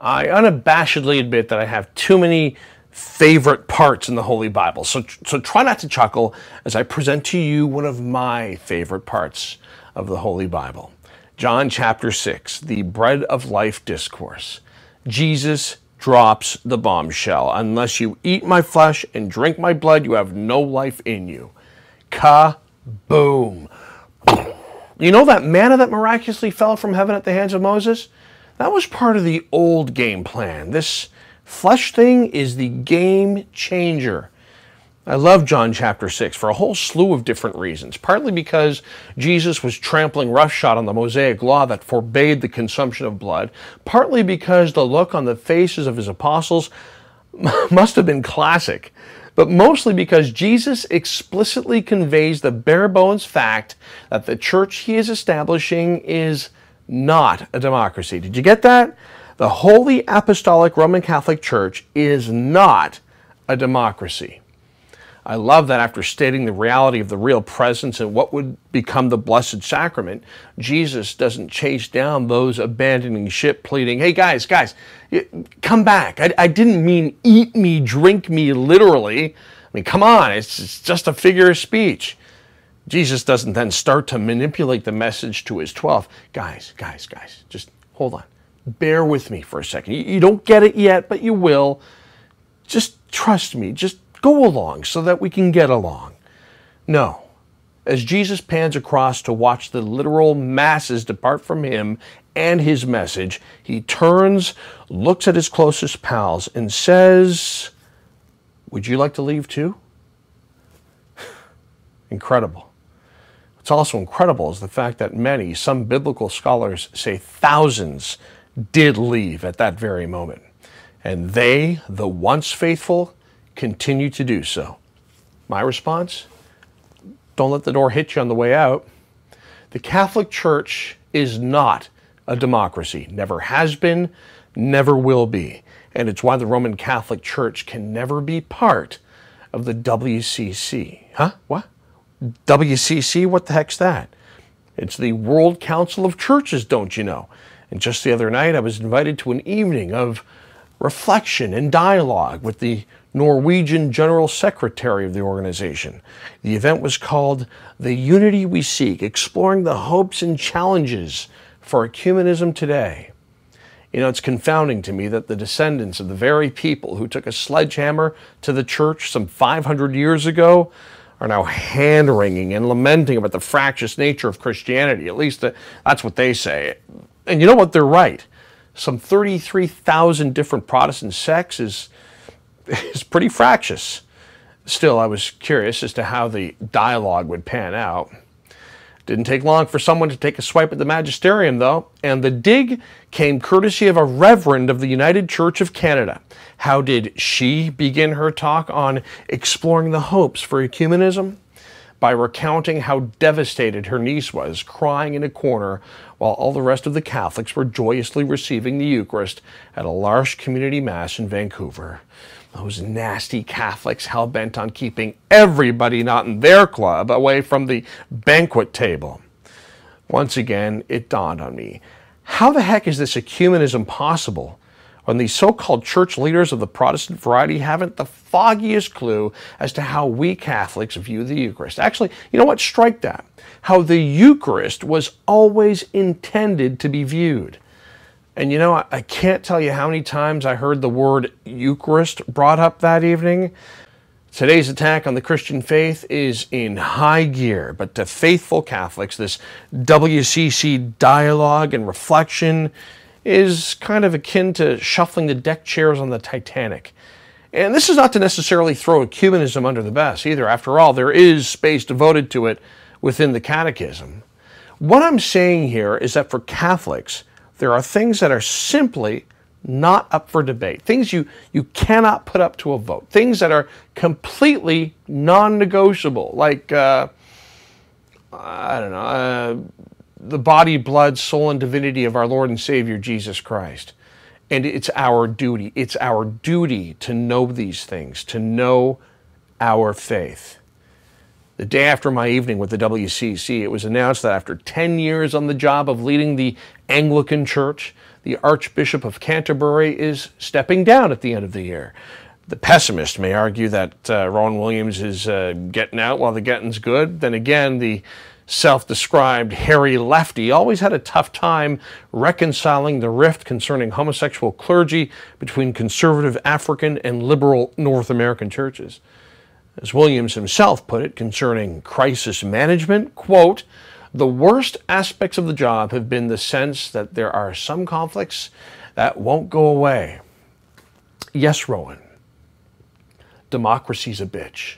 I unabashedly admit that I have too many favorite parts in the Holy Bible. So, so try not to chuckle as I present to you one of my favorite parts of the Holy Bible. John chapter 6, the bread of life discourse. Jesus drops the bombshell. Unless you eat my flesh and drink my blood, you have no life in you. Ka-boom. You know that manna that miraculously fell from heaven at the hands of Moses? That was part of the old game plan. This flesh thing is the game changer. I love John chapter 6 for a whole slew of different reasons. Partly because Jesus was trampling roughshod on the Mosaic law that forbade the consumption of blood. Partly because the look on the faces of his apostles must have been classic. But mostly because Jesus explicitly conveys the bare bones fact that the church he is establishing is not a democracy. Did you get that? The Holy Apostolic Roman Catholic Church is not a democracy. I love that after stating the reality of the real presence and what would become the Blessed Sacrament, Jesus doesn't chase down those abandoning ship, pleading, Hey guys, guys, come back. I, I didn't mean eat me, drink me literally. I mean, come on, it's, it's just a figure of speech. Jesus doesn't then start to manipulate the message to his 12. Guys, guys, guys, just hold on. Bear with me for a second. You, don't get it yet, but you will. Just trust me. Just go along so that we can get along. No. As Jesus pans across to watch the literal masses depart from him and his message, he turns, looks at his closest pals, and says, Would you like to leave too? Incredible. What's also incredible is the fact that many, some biblical scholars say thousands, did leave at that very moment. And they, the once faithful, continue to do so. My response? Don't let the door hit you on the way out. The Catholic Church is not a democracy, never has been, never will be. And it's why the Roman Catholic Church can never be part of the WCC. Huh? What? WCC, what the heck's that? It's the World Council of Churches, don't you know? And just the other night, I was invited to an evening of reflection and dialogue with the Norwegian General Secretary of the organization. The event was called The Unity We Seek, exploring the hopes and challenges for ecumenism today. You know, it's confounding to me that the descendants of the very people who took a sledgehammer to the church some 500 years ago are now hand wringing and lamenting about the fractious nature of Christianity. At least uh, that's what they say. And you know what? They're right. Some 33,000 different Protestant sects is, is pretty fractious. Still, I was curious as to how the dialogue would pan out. Didn't take long for someone to take a swipe at the magisterium, though, and the dig came courtesy of a reverend of the United Church of Canada. How did she begin her talk on exploring the hopes for ecumenism? By recounting how devastated her niece was, crying in a corner while all the rest of the Catholics were joyously receiving the Eucharist at a large community mass in Vancouver. Those nasty Catholics hell bent on keeping everybody not in their club away from the banquet table. Once again, it dawned on me how the heck is this ecumenism possible when these so called church leaders of the Protestant variety haven't the foggiest clue as to how we Catholics view the Eucharist? Actually, you know what? Strike that. How the Eucharist was always intended to be viewed. And you know, I can't tell you how many times I heard the word Eucharist brought up that evening. Today's attack on the Christian faith is in high gear, but to faithful Catholics, this WCC dialogue and reflection is kind of akin to shuffling the deck chairs on the Titanic. And this is not to necessarily throw ecumenism under the bus either. After all, there is space devoted to it within the Catechism. What I'm saying here is that for Catholics, there are things that are simply not up for debate, things you, you cannot put up to a vote, things that are completely non negotiable, like, uh, I don't know, uh, the body, blood, soul, and divinity of our Lord and Savior Jesus Christ. And it's our duty, it's our duty to know these things, to know our faith. The day after my evening with the WCC, it was announced that after 10 years on the job of leading the Anglican Church, the Archbishop of Canterbury is stepping down at the end of the year. The pessimist may argue that uh, Rowan Williams is uh, getting out while the getting's good. Then again, the self described hairy lefty always had a tough time reconciling the rift concerning homosexual clergy between conservative African and liberal North American churches. As Williams himself put it concerning crisis management, quote, the worst aspects of the job have been the sense that there are some conflicts that won't go away. Yes, Rowan, democracy's a bitch.